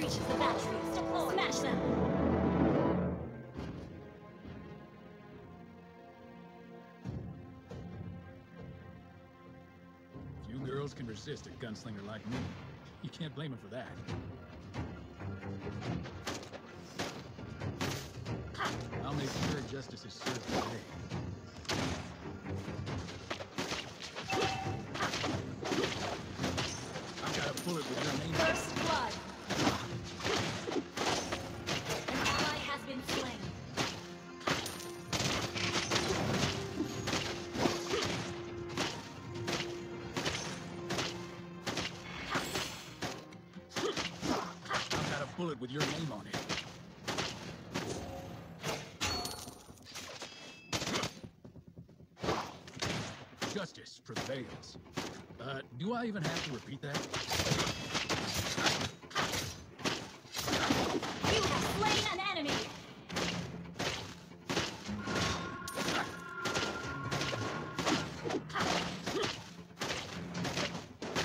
advance the enemy reaches the battlefield. Deploy. Smash them. Few girls can resist a gunslinger like me. You can't blame them for that. I'll make sure justice is served today. I've got a bullet with your name. First I've got a bullet with your name on it. Justice prevails. Uh, do I even have to repeat that? You have slain an enemy.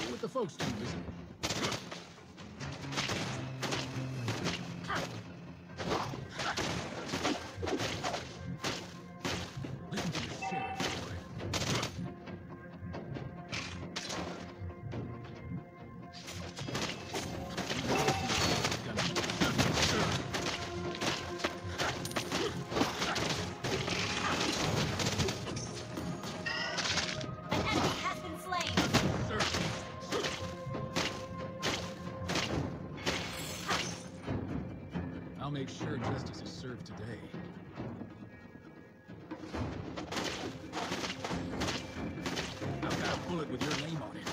What the folks do, is it? Make sure justice is served today. I've got a bullet with your name on it.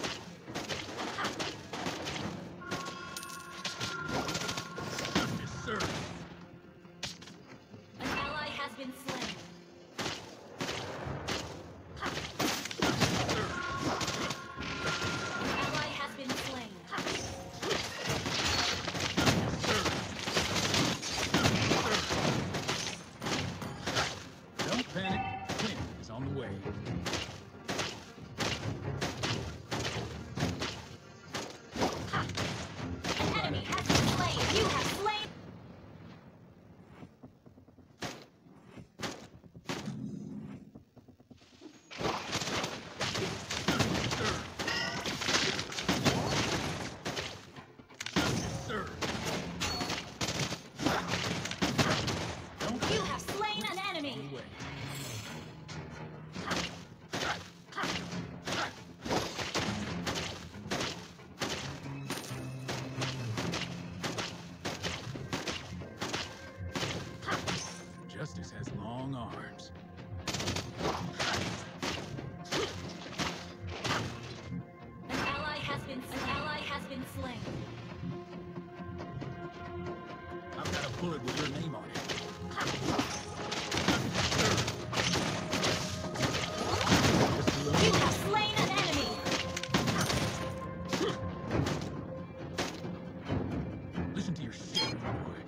Bullet with your name on it. Just a little- You have slain an enemy. Listen to your sheriff, boy.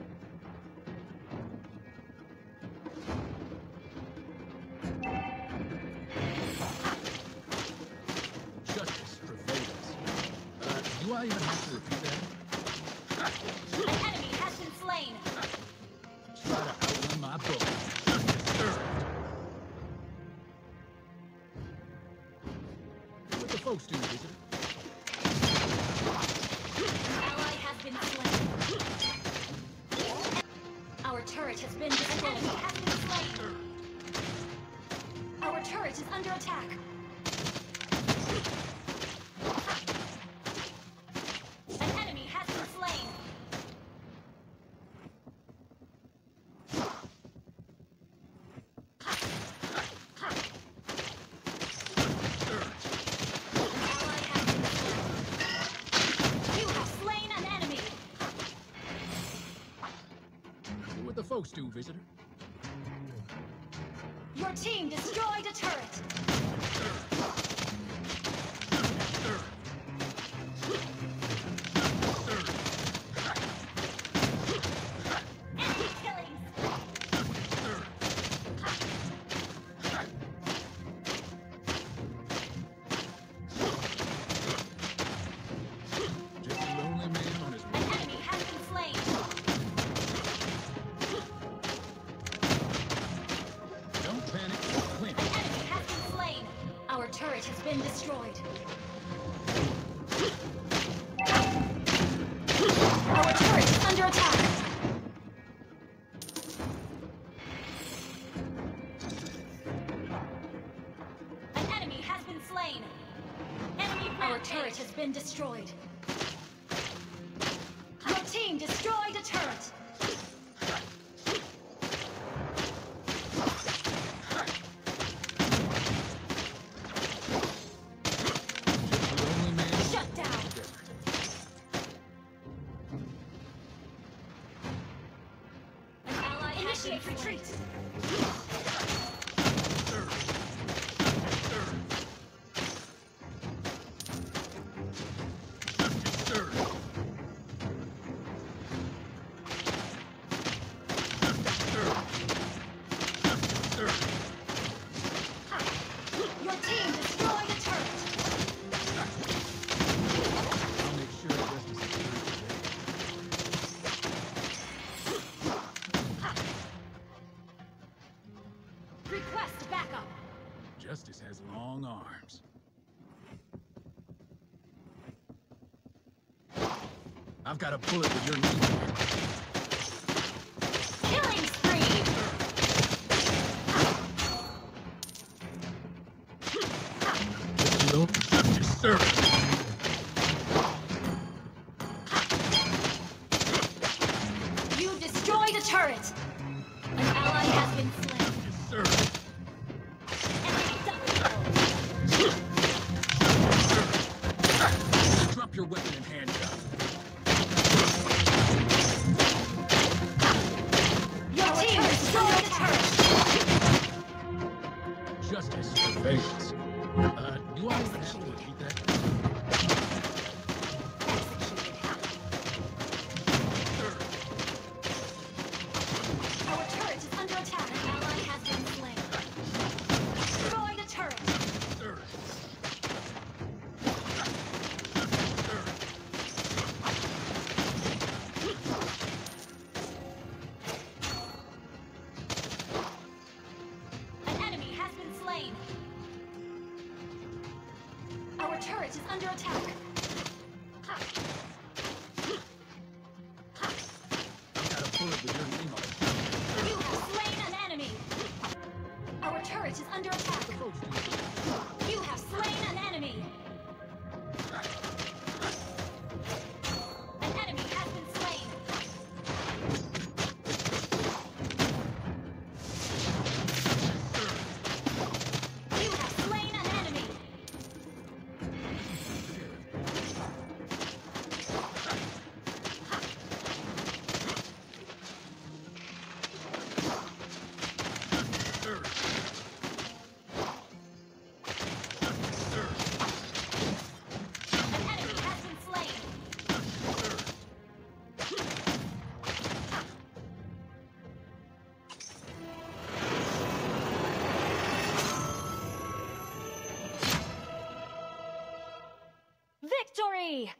Justice prevails. Uh, do I even have to repeat that? The folks do, visitor? Ally has been slain. Our turret has been destroyed. Our turret is under attack. An enemy has been slain. An ally has been slain. You have slain an enemy. What the folks do, visitor? Your team destroyed a turret. Been destroyed. Our turret is under attack. An enemy has been slain. Enemy Our turret has been destroyed. Your team destroyed a turret. Initiate retreat. Justice has long arms. I've got a bullet with your knee. Killing spree. Hello? Justice served. You destroyed a turret. An ally has been slain. Team destroyed a turret. Justice prevails. Is under attack. Victory!